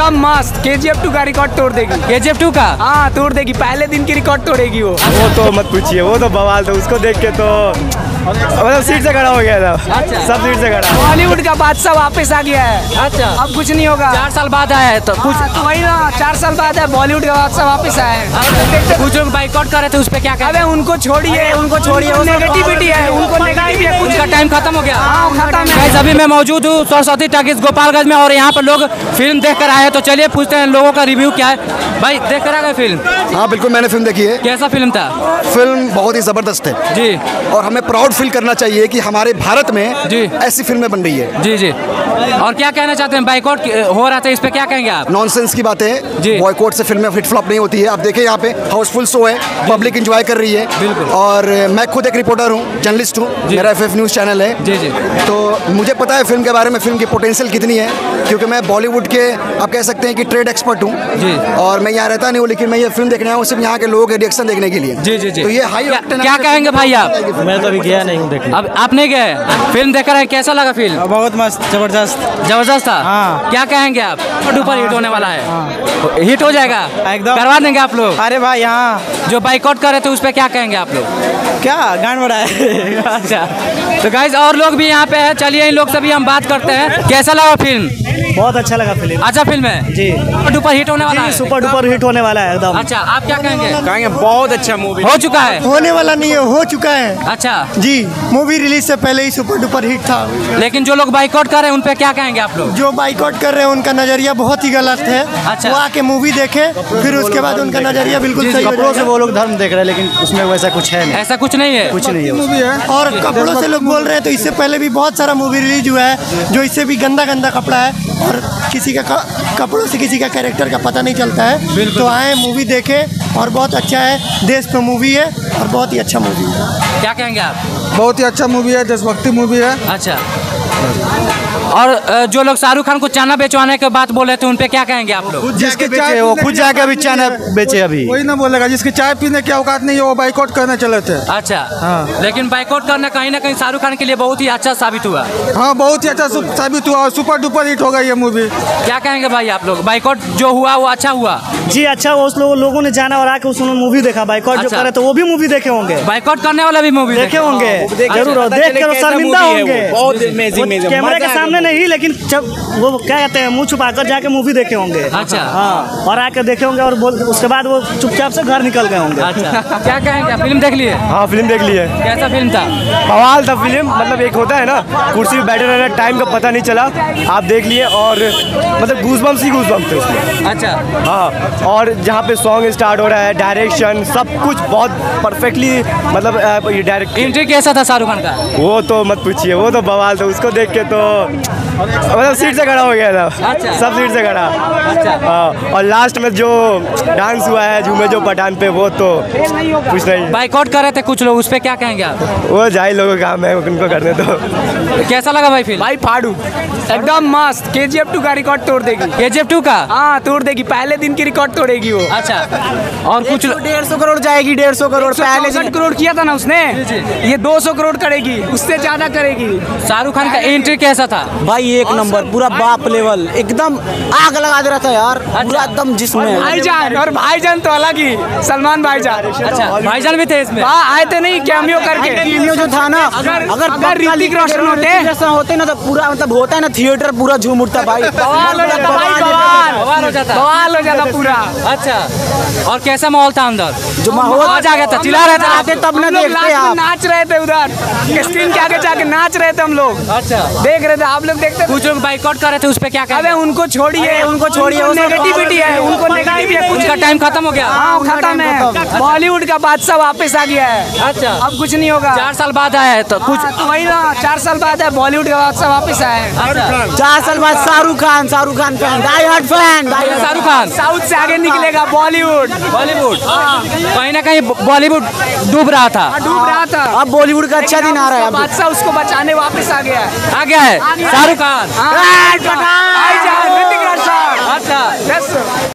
एकदम मस्त। के जी एफ़ टू का रिकॉर्ड तोड़ देगी। के जी एफ़ टू का? हाँ तोड़ देगी। पहले दिन की रिकॉर्ड तोड़ेगी वो। वो तो मत पूछिए वो तो बवाल था उसको देख के तो मतलब सीट से खड़ा हो गया था। अच्छा। सब सीट से खड़ा। बॉलीवुड का बादशाह वापस आ गया है। अच्छा। अब कुछ नहीं होगा। चार साल बाद आया है तो कुछ हाँ, तो वही ना चार साल बाद है बॉलीवुड का बादशाह वापस आया है। कुछ लोग बाइकआउट कर रहे थे उस पर क्या अबे कहते उनको छोड़िए उनको छोड़िए नेगेटिविटी है उनको नेगेटिव कुछ उनका टाइम खत्म हो गया। हाँ खत्म है। गाइस अभी मैं मौजूद हूँ सरस्वती टाकिस गोपालगंज में और यहाँ पर लोग फ़िल्म देख कर आए हैं। तो चलिए पूछते हैं लोगों का रिव्यू क्या है? भाई देख कर आ गए फ़िल्म हाँ बिल्कुल मैंने फ़िल्म देखी है। कैसा फ़िल्म था? फ़िल्म बहुत ही ज़बरदस्त है। जी। और हमें प्राउड फील करना चाहिए कि हमारे भारत में जी। ऐसी फ़िल्में बन रही है। जी जी। और क्या कहना चाहते हैं? बाइकआउट हो रहा था इस पे क्या कहेंगे आप? नॉनसेंस की बातें। जी। बॉयकॉट से फ़िल्में हिट फ्लॉप नहीं होती है। आप देखें यहाँ पे हाउसफुल शो है। पब्लिक एंजॉय कर रही है। बिल्कुल। और मैं खुद एक रिपोर्टर हूँ जर्नलिस्ट हूँ। मेरा एफ़ न्यूज़ चैनल है। जी, जी। तो मुझे पता है फ़िल्म के बारे में फ़िल्म की पोटेंशियल कितनी है क्योंकि मैं बॉलीवुड के आप कह सकते हैं कि ट्रेड एक्सपर्ट हूँ। जी। और मैं यहाँ रहता नहीं हूँ लेकिन मैं ये फ़िल्म देखने आया हूँ सिर्फ़ यहाँ के लोगों के रिएक्शन देखने के लिए। जी जी जी। तो ये हाई क्या, क्या कहेंगे भाई आप? मैं तो अभी गया नहीं हूँ देखने अब आप नहीं गए फ़िल्म देख कर आए कैसा लगा फ़िल्म बहुत मस्त ज़बरदस्त। ज़बरदस्त था? हाँ। क्या कहेंगे आप? ऊपर हिट होने वाला है। हिट हो जाएगा? एकदम। करवा देंगे आप लोग। अरे भाई यहाँ जो बाइकआउट कर रहे थे उस पर क्या कहेंगे आप लोग? क्या? गान बड़ा है। अच्छा। तो गाइज़ और लोग भी यहाँ पे है। चलिए इन लोग से भी हम बात करते हैं। कैसा लगा फ़िल्म बहुत अच्छा लगा फ़िल्म अच्छा फ़िल्म है? जी। सुपर डुपर हिट होने वाला है? सुपर डुपर हिट होने वाला है एकदम। अच्छा आप क्या कहेंगे? कहेंगे बहुत अच्छा मूवी हो चुका है? होने वाला नहीं है हो चुका है। अच्छा। जी मूवी रिलीज़ से पहले ही सुपर डुपर हिट था। लेकिन जो लोग बाइकआउट कर रहे हैं उन पे क्या कहेंगे आप लोग? जो बाइकआउट कर रहे हैं उनका नज़रिया बहुत ही गलत है। अच्छा। वो आके मूवी देखे फिर उसके बाद उनका नज़रिया बिल्कुल सही हो कपड़ों से वो लोग धर्म देख रहे हैं लेकिन उसमें वैसा कुछ है नहीं। ऐसा कुछ नहीं है? कुछ नहीं है उसमें। और कपड़ों से लोग बोल रहे हैं तो इससे पहले भी बहुत सारा मूवी रिलीज़ हुआ है जो इससे भी गंदा गंदा कपड़ा है। और किसी का कपड़ों से किसी का कैरेक्टर का पता नहीं चलता है। तो आए मूवी देखें और बहुत अच्छा है। देश पर मूवी है और बहुत ही अच्छा मूवी है। क्या कहेंगे आप? बहुत ही अच्छा मूवी है देशभक्ति मूवी है। अच्छा। और जो लोग शाहरुख खान को चाना बेचवाने के बात बोले थे उन पे क्या कहेंगे आप लोग? जिसके बेचे वो खुद जाके अभी चाना बेचे अभी। वही ना बोलेगा जिसकी चाय पीने की औकात नहीं है वो बाइकआउट करने चले थे। अच्छा हाँ। लेकिन बाइकआउट करना कहीं ना कहीं शाहरुख खान के लिए बहुत ही अच्छा साबित हुआ। हाँ बहुत ही अच्छा साबित हुआ और सुपर डुपर हिट होगा ये मूवी क्या कहेंगे भाई आप लोग? बाइकआउट जो हुआ वो अच्छा हुआ? जी अच्छा वो उस लोगों लोगों ने जाना और आके उसमें मूवी देखा। बाइकआउट जो अच्छा। करे तो वो भी मूवी देखे होंगे। बाइकआउट करने वाला भी मूवी देखे होंगे। ज़रूर। देख कर शर्मिंदा होंगे। कैमरे के सामने नहीं लेकिन जब वो क्या कहते हैं मुँह छुपाकर जाके मूवी देखे होंगे। अच्छा। हाँ और आके देखे होंगे और बोल उसके बाद वो चुपचाप से घर निकल गए होंगे। अच्छा। क्या कहेंगे फ़िल्म देख लिए हाँ? फ़िल्म देख ली है। कैसा फ़िल्म था? बवाल था फ़िल्म मतलब एक होता है ना कुर्सी पे बैठे रहना टाइम का पता नहीं चला। आप देख लिए और मतलब गूजबम्स ही गूजबम्स थे उसमें। अच्छा। हाँ और जहाँ पे सॉन्ग स्टार्ट हो रहा है डायरेक्शन सब कुछ बहुत परफेक्टली मतलब ये डायरेक्ट एंट्री कैसा था शाहरुख खान का? वो तो मत पूछिए वो तो बवाल था उसको देख के तो मतलब सीट से खड़ा हो गया था। अच्छा। सब सीट से खड़ा। अच्छा। हाँ और लास्ट में जो डांस हुआ है झूमे जो पठान पे वो तो कुछ नहीं। बाइकआउट कर रहे थे कुछ लोग उस पर क्या कहेंगे आप? वो जाए लोगों का काम है उनको करने दो। कैसा लगा भाई फ़िल्म भाई फाड़ू। एकदम मस्त। के जी एफ़ टू का रिकॉर्ड तोड़ देगी। के जी एफ़ टू का? हाँ तोड़ देगी। पहले दिन की रिकॉर्ड तोड़ेगी वो। अच्छा। और कुछ डेढ़ सौ करोड़ जाएगी डेढ़ सौ करोड़ पहले करोड़ किया था ना उसने? ये दो सौ करोड़ करेगी उससे ज़्यादा करेगी। शाहरुख खान का एंट्री कैसा था? भाई एक नंबर पूरा बाप लेवल एकदम आग लगा दे रहा था यार पूरा एकदम जिसमें। भाईजान और भाईजान तो अलग ही सलमान भाईजान। अच्छा भाईजान भी थे इसमें? हाँ आए थे नहीं कैमियो करके। टीमियो जो था ना अगर- अगर ऋतिक रोशन होते- होते ना तो पूरा मतलब होता है ना थिएटर पूरा झूम उठता भाई। बवाल हो जाता भाई बवाल। बवाल। हो जाता। बवाल हो जाता पूरा। अच्छा। और कैसा माहौल था अंदर? जो माहौल आ गया था चिल्ला रहे थे। आते तब ना देखते आप। नाच रहे थे उधर। स्क्रीन के आगे जाके नाच रहे थे हम लोग। अच्छा। देख रहे थे आप लोग देखते कुछ लोग बाइकआउट कर रहे थे उस पर क्या अबे उनको छोड़िए उनको छोड़िए नेगेटिविटी है उनको उनका टाइम खत्म हो गया। हाँ खत्म है। बॉलीवुड का बादशाह वापस आ गया है। अच्छा। अब कुछ नहीं होगा। चार साल बाद आया है तो कुछ हाँ, तो वही ना चार साल बाद है बॉलीवुड का बादशाह वापस आया है। अच्छा। चार साल बाद Shahrukh Khan Shahrukh Khan fan die hard fan Shahrukh Khan. South से आगे निकलेगा बॉलीवुड बॉलीवुड कहीं ना कहीं बॉलीवुड डूब रहा था। डूब रहा था। अब बॉलीवुड का अच्छा दिन आ रहा है बादशाह उसको बचाने वापस आ गया है। आ गया है। शाहरुख खान। हाँ, भाईजान,